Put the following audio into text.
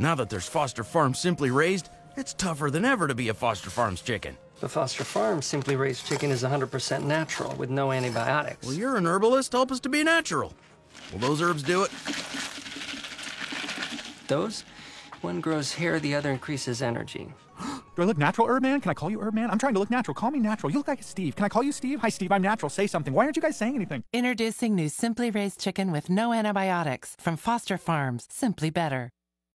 Now that there's Foster Farms Simply Raised, it's tougher than ever to be a Foster Farms chicken. The Foster Farms Simply Raised chicken is 100% natural with no antibiotics. Well, you're an herbalist. Help us to be natural. Will those herbs do it? Those? One grows hair, the other increases energy. Do I look natural, Herb Man? Can I call you Herb Man? I'm trying to look natural. Call me natural. You look like Steve. Can I call you Steve? Hi, Steve. I'm natural. Say something. Why aren't you guys saying anything? Introducing new Simply Raised Chicken with no antibiotics from Foster Farms. Simply better.